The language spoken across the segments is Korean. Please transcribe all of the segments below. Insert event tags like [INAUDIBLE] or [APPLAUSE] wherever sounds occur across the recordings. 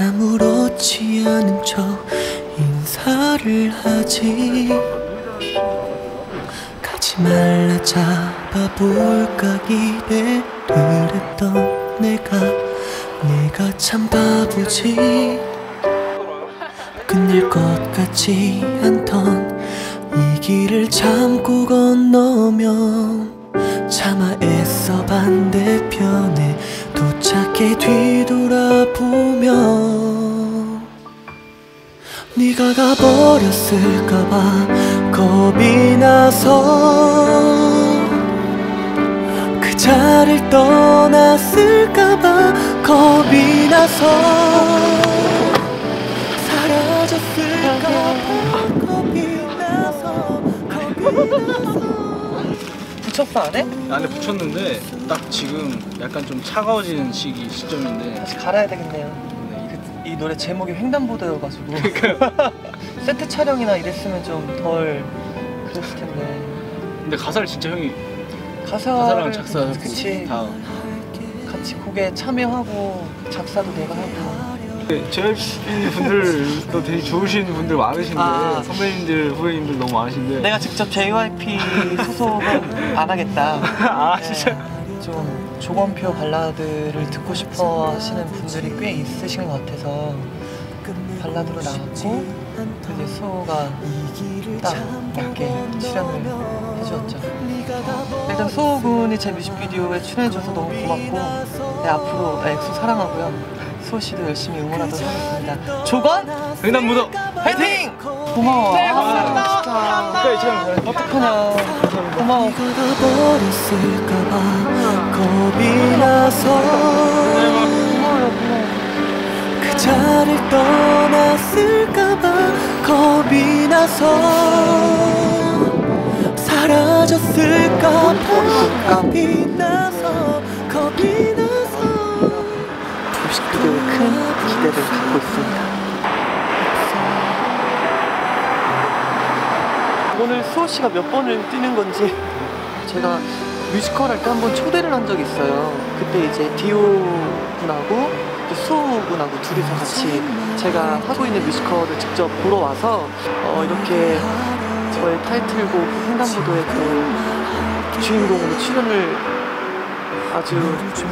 아무렇지 않은 척 인사를 하지. 가지 말라 잡아볼까 기대를 했던 내가 내가 참 바보지. 끝낼 것 같지 않던 이 길을 참고 건너면 차마 애써 반대편에 도착해 뒤돌아보면 네 가 가 버렸을까봐 겁이 나서 그 자리를 떠났을까봐 겁이 나서 사라졌을까봐 겁이 나서 겁이 나서 붙였어 안에? 안에 붙였는데 딱 지금 약간 좀 차가워지는 시기 시점인데 다시 갈아야 되겠네요. 그, 이 노래 제목이 횡단보도여가지고. [LAUGHS] 세트 촬영이나 이랬으면 좀 덜 그랬을 텐데. 근데 가사를 진짜 형이 가사를 가사랑 작사하고 그치. 다. 같이 곡에 참여하고 작사도 내가 하고. JYP 분들도 되게 좋으신 분들 많으신데 아. 선배님들 후배님들 너무 많으신데. 내가 직접 JYP 소속은 안 하겠다. [LAUGHS] 아 네, 진짜 좀 조권표 발라드를 듣고 싶어 하시는 분들이 꽤 있으신 것 같아서 발라드로 나왔고 이제 수호가 딱 맞게 출연을 해주었죠. 일단 수호 군이 제 뮤직비디오에 출연해줘서 너무 고맙고 네, 앞으로 엑소 사랑하고요. 수호 씨도 열심히 응원하도록 하겠습니다. 조권 횡단무도 화이팅! 고마워. 네 감사합니다. 끝까지 촬영 잘했어 어떡하냐. 고마워. 겁이 나서 그 자리를 떠났을까봐 겁이 나서 사라졌을까봐 겁이 나서 겁이 나서 기대를 갖고 있습니다. 오늘 수호 씨가 몇 번을 뛰는 건지 제가 뮤지컬 할 때 한 번 초대를 한 적이 있어요. 그때 이제 디오 군하고 또 수호 군하고 둘이서 같이 제가 하고 있는 뮤지컬을 직접 보러 와서 어, 이렇게 저의 타이틀곡 횡단보도의 그 주인공으로 출연을 아주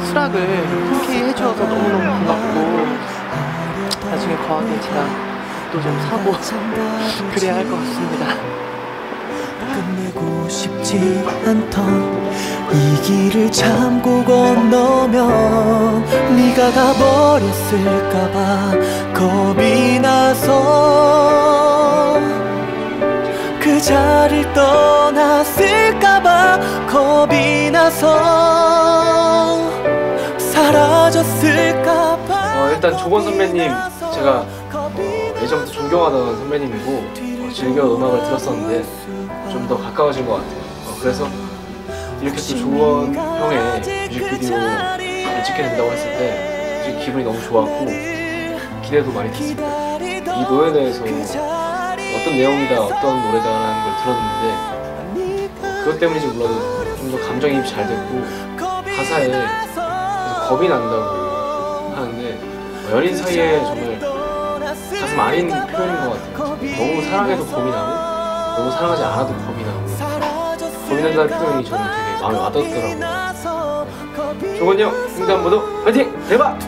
수락을 흔쾌히 해주어서 너무너무 고맙고 나중에 거하게 제가 또 좀 사고 [LAUGHS] 그래야 할 것 같습니다. 끝내고 싶지 않던 이 길을 참고 건너면 네가 가버렸을까봐 겁이 나서 그 자리를 떠났을까봐 겁이 나서 사라졌을까봐 어, 일단 조건 선배님 제가 어, 예전부터 존경하던 선배님이고 어, 즐겨 음악을 들었었는데 좀 더 가까워진 것 같아요. 어, 그래서 이렇게 또 조건 형의 뮤직비디오를 찍게 된다고 했을 때 기분이 너무 좋았고 기대도 많이 됐습니다. 이 노래에 대해서 어떤 내용이다 어떤 노래다라는 걸 들었는데 어, 그것 때문인지 몰라도 좀 더 감정이입이 잘 됐고 가사에 겁이 난다고 하는데 어, 연인 사이에 정말 가슴 아린 표현인 것 같아요. 너무 사랑해도 겁이 나고 너무 사랑하지 않아도 겁이 나고 겁이 난다는 표현이 저는 되게 마음에 와닿더라고요. 조건이 형 횡단보도 파이팅! 대박!